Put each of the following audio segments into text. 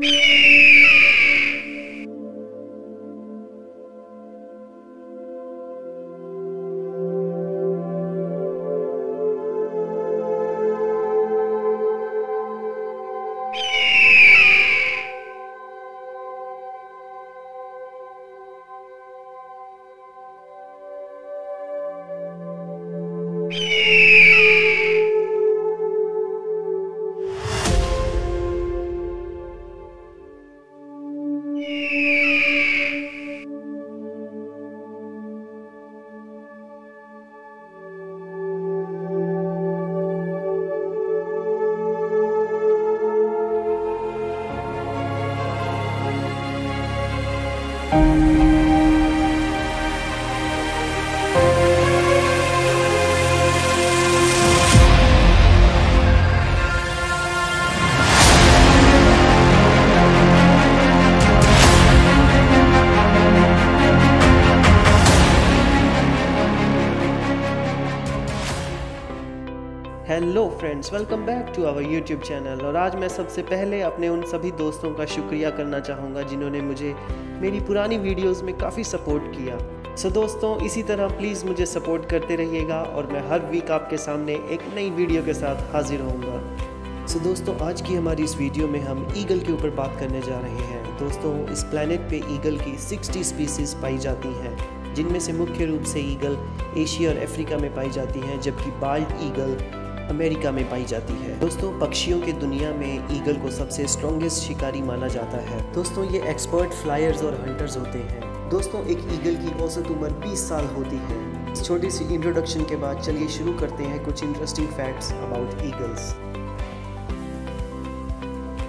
Música friends welcome back to our YouTube channel और आज मैं सबसे पहले अपने उन सभी दोस्तों का शुक्रिया करना चाहूँगा जिन्होंने मुझे मेरी पुरानी वीडियोस में काफ़ी सपोर्ट किया। सो so, दोस्तों इसी तरह प्लीज़ मुझे सपोर्ट करते रहिएगा और मैं हर वीक आपके सामने एक नई वीडियो के साथ हाजिर होऊँगा। सो so, दोस्तों आज की हमारी इस वीडियो में हम ईगल के ऊपर बात करने जा रहे हैं। दोस्तों इस प्लानट पे ईगल की 60 स्पीसीज पाई जाती हैं जिनमें से मुख्य रूप से ईगल एशिया और अफ्रीका में पाई जाती हैं जबकि बाल्ड ईगल अमेरिका में पाई जाती है। दोस्तों, पक्षियों की दुनिया में ईगल को सबसे स्ट्रॉन्गेस्ट शिकारी माना जाता है। दोस्तों, ये एक्सपर्ट फ्लायर्स और हंटर्स होते हैं। दोस्तों, एक ईगल की औसत उम्र 20 साल होती है। इस छोटी सी इंट्रोडक्शन के बाद चलिए शुरू करते हैं कुछ interesting facts about eagles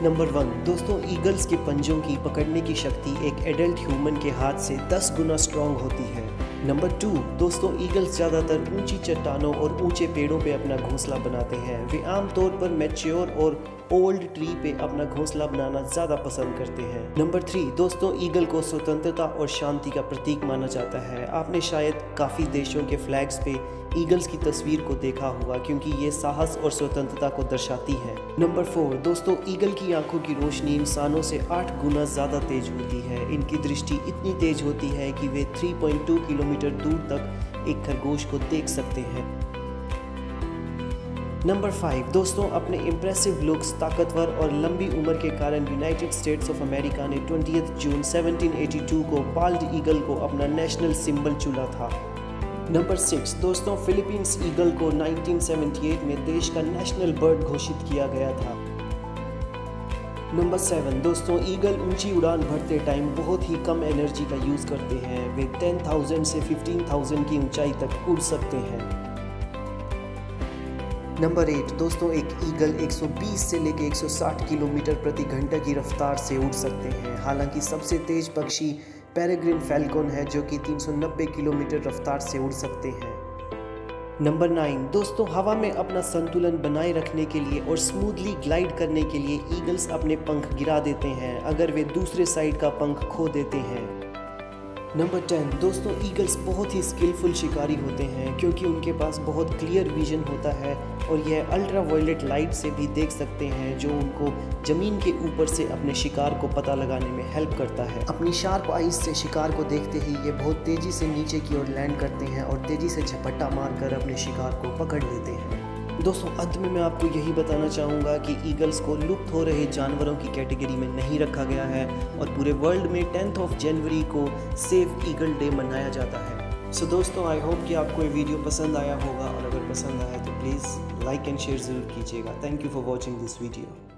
number one दोस्तों ईगल्स के पंजों की पकड़ने की शक्ति एक एडल्ट ह्यूमन के हाथ से 10 गुना स्ट्रॉन्ग होती है। नंबर टू दोस्तों ईगल्स ज़्यादातर ऊँची चट्टानों और ऊँचे पेड़ों पे अपना घोंसला बनाते हैं। वे आमतौर पर मेच्योर और ओल्ड ट्री पे अपना घोंसला बनाना ज़्यादा पसंद करते हैं। नंबर थ्री दोस्तों ईगल को स्वतंत्रता और शांति का प्रतीक माना जाता है। आपने शायद काफ़ी देशों के फ्लैग्स पे ईगल्स की तस्वीर को देखा होगा क्योंकि ये साहस और स्वतंत्रता को दर्शाती है। नंबर फोर दोस्तों, ईगल की आँखों की रोशनी इंसानों से आठ गुना ज़्यादा तेज होती है। इनकी दृष्टि इतनी तेज होती है कि वे 3.2 किलोमीटर दूर तक एक खरगोश को देख सकते हैं। नंबर फाइव दोस्तों, अपने इम्प्रेसिव लुक्स ताकतवर और लंबी उम्र के कारण यूनाइटेड स्टेट्स ऑफ़ अमेरिका ने ट्वेंटी जून 1782 को बाल्ड ईगल को अपना नेशनल सिंबल चुना था। नंबर सिक्स दोस्तों फिलीपींस ईगल को 1978 में देश का नेशनल बर्ड घोषित किया गया था। नंबर सेवन दोस्तों ईगल ऊँची उड़ान भरते टाइम बहुत ही कम एनर्जी का यूज़ करते हैं। वे 10,000 से 15,000 की ऊंचाई तक उड़ सकते हैं। नंबर एट दोस्तों एक ईगल 120 से लेकर 160 किलोमीटर प्रति घंटा की रफ्तार से उड़ सकते हैं। हालाँकि सबसे तेज पक्षी पैराग्रिन फैल्कोन है जो कि 390 किलोमीटर रफ्तार से उड़ सकते हैं। नंबर नाइन दोस्तों, हवा में अपना संतुलन बनाए रखने के लिए और स्मूथली ग्लाइड करने के लिए ईगल्स अपने पंख गिरा देते हैं। अगर वे दूसरे साइड का पंख खो देते हैं। नंबर टेन दोस्तों ईगल्स बहुत ही स्किलफुल शिकारी होते हैं क्योंकि उनके पास बहुत क्लियर विजन होता है और यह अल्ट्रा वायलेट लाइट से भी देख सकते हैं जो उनको ज़मीन के ऊपर से अपने शिकार को पता लगाने में हेल्प करता है। अपनी शार्प आइज़ से शिकार को देखते ही ये बहुत तेज़ी से नीचे की ओर लैंड करते हैं और तेज़ी से झपट्टा मारकर अपने शिकार को पकड़ लेते हैं। दोस्तों अंत में मैं आपको यही बताना चाहूँगा कि ईगल्स को लुप्त हो रहे जानवरों की कैटेगरी में नहीं रखा गया है और पूरे वर्ल्ड में टेंथ ऑफ़ जनवरी को सेफ़ ईगल डे मनाया जाता है। सो so, दोस्तों आई होप कि आपको ये वीडियो पसंद आया होगा और अगर पसंद आया तो प्लीज़ लाइक एंड शेयर ज़रूर कीजिएगा। Thank you for watching this video